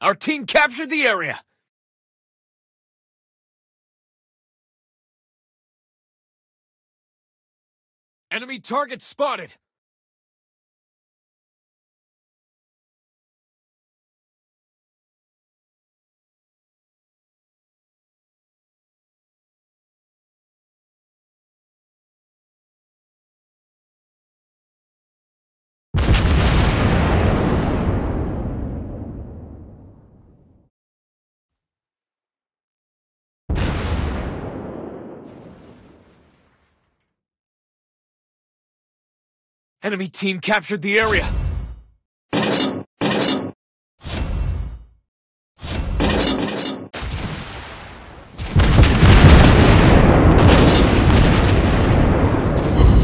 Our team captured the area. Enemy target spotted. Enemy team captured the area.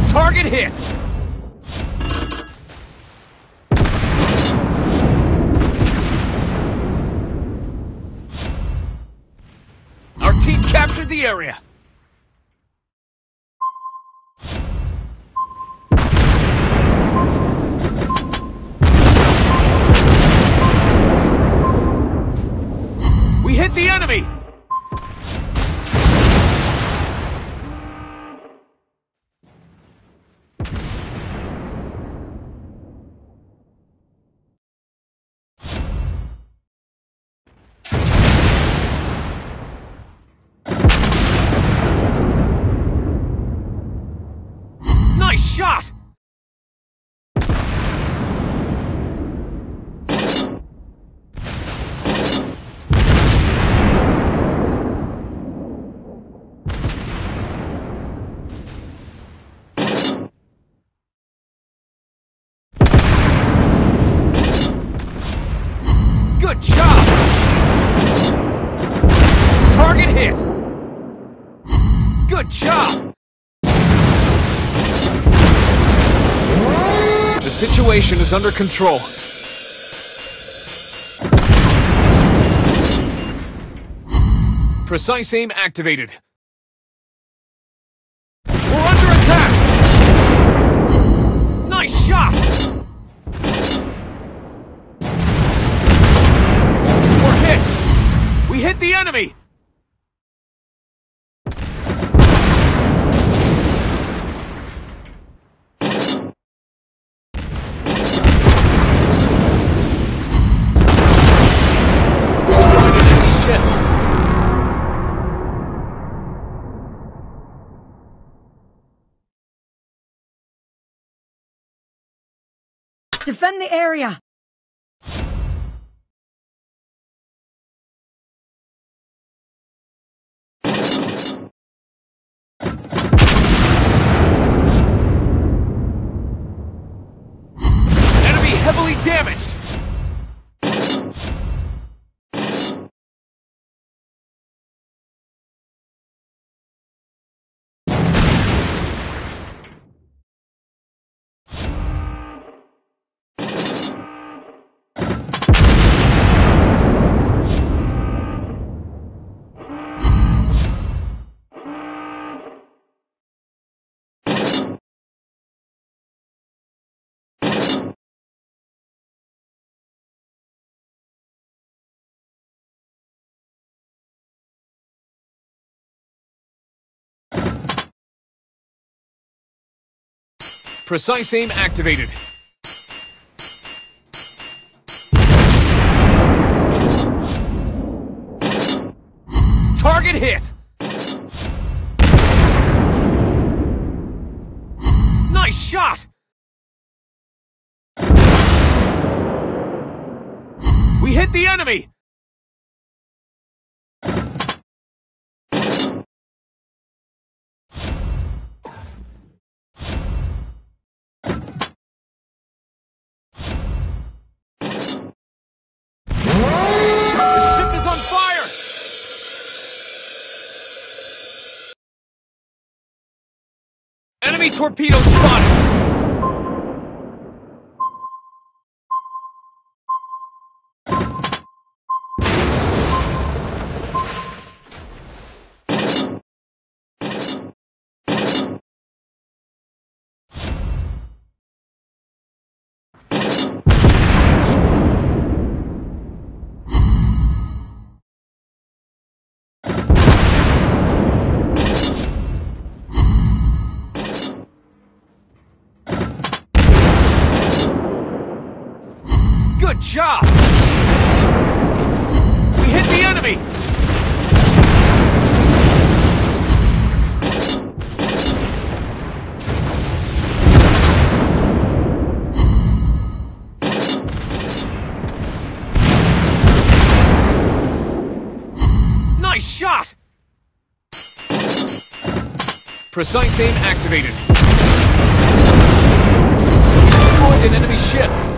Target hit! Our team captured the area. The enemy! Nice shot! Good job! The situation is under control. Precise aim activated. We're under attack! Nice shot! We're hit! We hit the enemy! Defend the area! Enemy heavily damaged! Precise aim activated. Target hit! Nice shot! We hit the enemy! Enemy torpedo spotted! Good job! We hit the enemy! Nice shot! Precise aim activated. Destroyed an enemy ship.